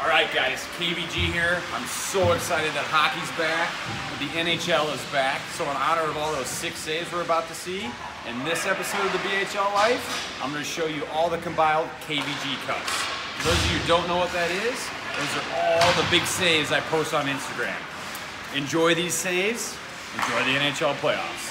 All right, guys, KVG here. I'm so excited that hockey's back. The NHL is back. So in honor of all those six saves we're about to see, in this episode of the BHL Life, I'm going to show you all the compiled KVG cuts. For those of you who don't know what that is, those are all the big saves I post on Instagram. Enjoy these saves. Enjoy the NHL playoffs.